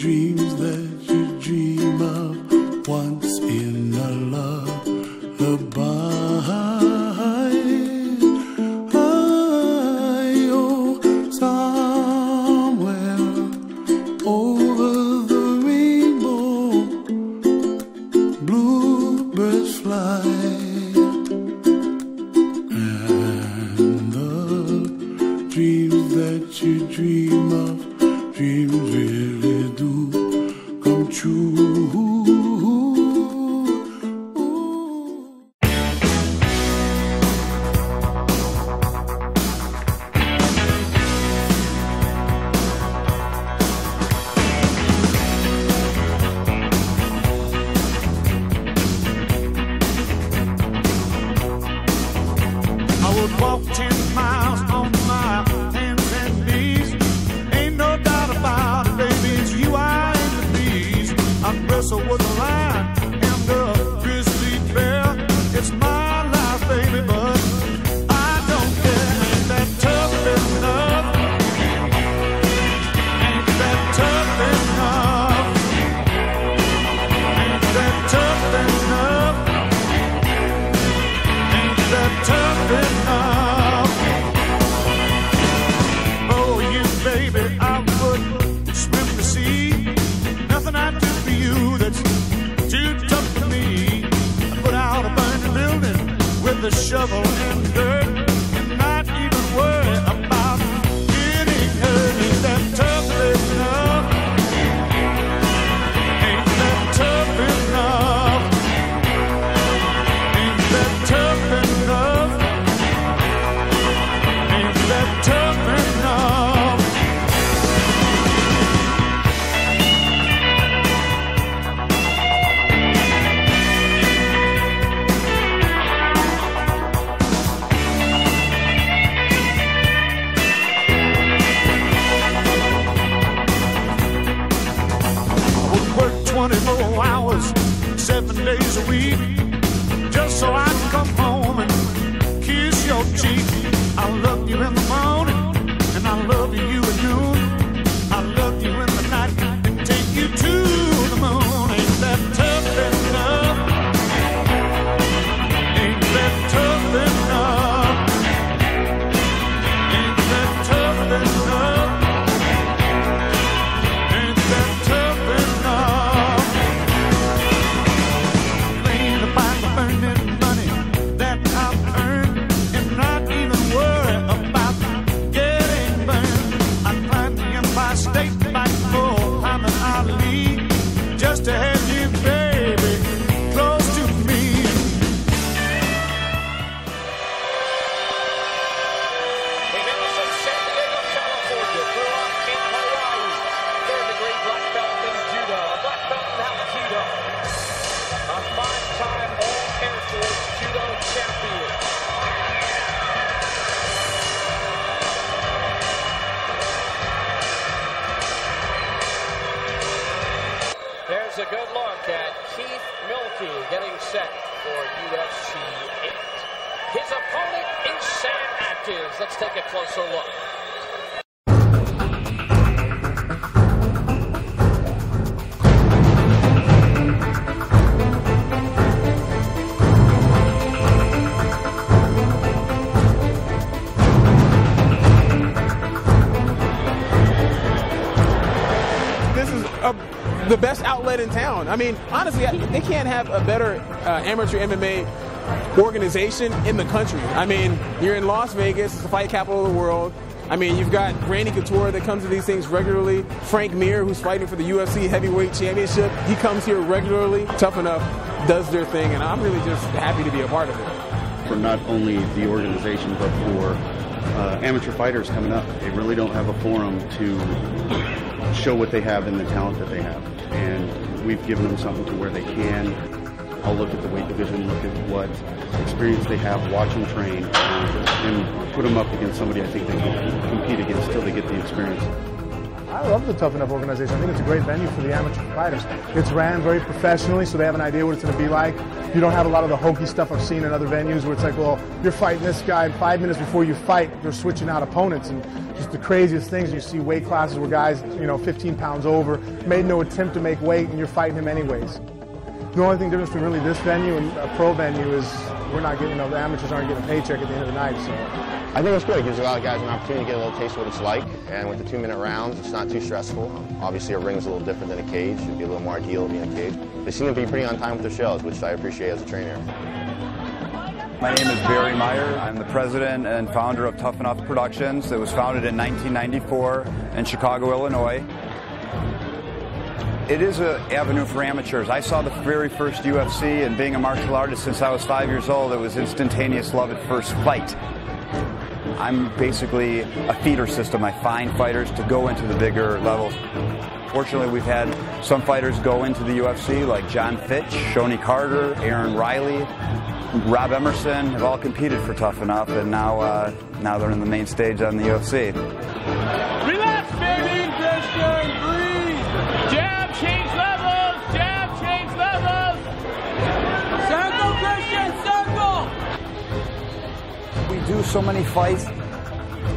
dreams that you dream of once in a lullaby. I, oh, somewhere over the rainbow, bluebirds fly. And the dreams that you dream of, dreams really do a shovel and dirt, 24 hours, seven days a week, There's a good look at Keith Mielke getting set for UFC 8. His opponent is Sam Adkins. Let's take a closer look. The best outlet in town. I mean, honestly, they can't have a better uh, amateur MMA organization in the country. I mean, you're in Las Vegas, it's the fight capital of the world. I mean, you've got Randy Couture that comes to these things regularly. Frank Mir, who's fighting for the UFC Heavyweight Championship, he comes here regularly. Tuff-N-Uff, does their thing, and I'm really just happy to be a part of it. for not only the organization but for uh, amateur fighters coming up. They really don't have a forum to show what they have and the talent that they have. And we've given them something to where they can. I'll look at the weight division, look at what experience they have, watch them train, and, put them up against somebody I think they can compete against till they get the experience. I love the Tuff-N-Uff organization. I think it's a great venue for the amateur fighters. It's ran very professionally, so they have an idea what it's going to be like. You don't have a lot of the hokey stuff I've seen in other venues where it's like, well, you're fighting this guy, and five minutes before you fight, they're switching out opponents, and just the craziest things. You see weight classes where guys, you know, 15 pounds over, made no attempt to make weight, and you're fighting him anyways. The only thing difference between really this venue and a pro venue is we're not getting, you know, the amateurs aren't getting a paycheck at the end of the night, so. I think it's good. It gives a lot of guys an opportunity to get a little taste of what it's like. And with the two-minute rounds, it's not too stressful. Obviously, a ring is a little different than a cage. It'd be a little more ideal to be in a cage. They seem to be pretty on time with their shows, which I appreciate as a trainer. My name is Barry Meyer. I'm the president and founder of Tuff-N-Uff Productions. It was founded in 1994 in Chicago, Illinois. It is an avenue for amateurs. I saw the very first UFC, and being a martial artist since I was five years old, it was instantaneous love at first fight. I'm basically a feeder system. I find fighters to go into the bigger levels. Fortunately, we've had some fighters go into the UFC, like John Fitch, Shonie Carter, Aaron Riley, Rob Emerson, have all competed for Tuff-N-Uff, and now uh, now they're in the main stage on the UFC. Relax, baby. Christian, so many fights,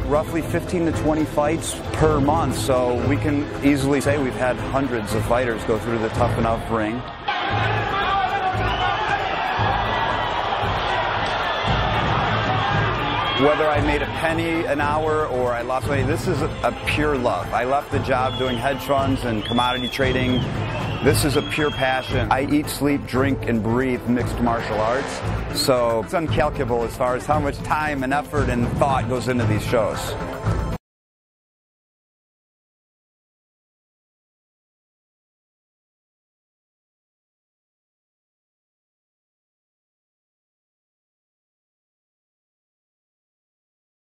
roughly 15 to 20 fights per month, so we can easily say we've had hundreds of fighters go through the Tuff-N-Uff ring. Whether I made a penny an hour or I lost money, this is a pure love. I left the job doing hedge funds and commodity trading. This is a pure passion. I eat, sleep, drink, and breathe mixed martial arts. So it's uncalculable as far as how much time and effort and thought goes into these shows.